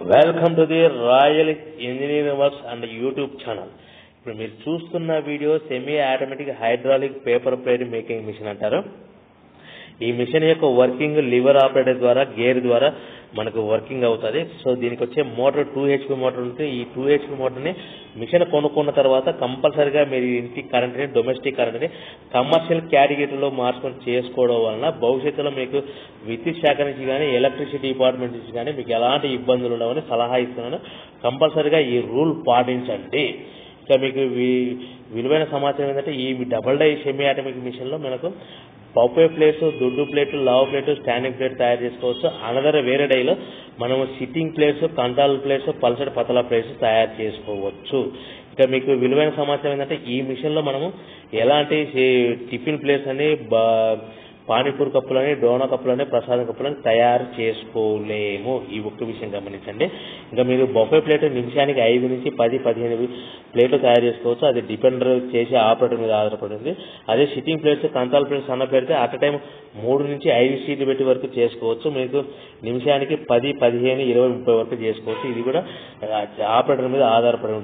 Welcome to the Royal Engineering Works and YouTube channel ఇప్పుడు మీరు చూస్తున్న video semi automatic hydraulic paper plate making machine అంటారు. ఈ machine యొక్క వర్కింగ్ లివర్ ఆపరేటర్ ద్వారా గేర్ ద్వారా మనకు వర్కింగ్ అవుతుంది. సో దీనికి వచ్చే మోటార్ టూ హెచ్పి మోటార్ ఉంటే ఈ టూ హెచ్పి మోటార్ని మిషన్ కొనుక్కున్న తర్వాత కంపల్సరిగా మీరు ఇంటి కరెంట్ని డొమెస్టిక్ కరెంట్ని కమర్షియల్ క్యాటగిరీలో మార్చుకొని చేసుకోవడం వలన భవిష్యత్తులో మీకు విద్యుత్ శాఖ నుంచి కానీ ఎలక్ట్రిసిటీ డిపార్ట్మెంట్ నుంచి కానీ మీకు ఎలాంటి ఇబ్బందులు ఉండవని సలహా ఇస్తున్నాను. కంపల్సరిగా ఈ రూల్ పాటించండి. ఇంకా మీకు వి- విలువైన సమాచారం ఏంటంటే ఈ డబల్ డై సెమీ ఆటోమేటిక్ మిషన్లో మనకు పప్పు ప్లేట్స్ దుడ్డు ప్లేట్ లావ్ ప్లేట్ స్టాండింగ్ ప్లేట్ తయారు చేసుకోవచ్చు. అనదర్ వేరే డైలో మనము సిట్టింగ్ ప్లేట్స్ కంటాల ప్లేట్స్ పల్సడ్ పతల ప్లేట్స్ తయారు చేసుకోవచ్చు. ఇంకా మీకు విలువైన సమాచారం ఏంటంటే ఈ మిషన్లో మనము ఎలాంటి టిఫిన్ ప్లేట్స్ అని బా- పానీపూరి కప్పులని డోనా కప్పులని ప్రసాదం కప్పులని తయారు చేసుకోలేము. ఈ ఒక్క విషయం గమనించండి. ఇంకా మీరు బొఫే ప్లేట్ నిమిషానికి ఐదు నుంచి పది పదిహేను ప్లేట్లు తయారు చేసుకోవచ్చు. అది డిపెండర్ చేసే ఆపరేటర్ మీద ఆధారపడింది. అదే సిట్టింగ్ ప్లేట్స్ కంతాల ప్లేట్స్ అన్న పెడితే అట్ టైం మూడు నుంచి ఐదు సీట్లు పెట్టి వరకు చేసుకోవచ్చు. మీకు నిమిషానికి పది పదిహేను ఇరవై ముప్పై వరకు చేసుకోవచ్చు. ఇది కూడా ఆపరేటర్ మీద ఆధారపడి ఉంటుంది.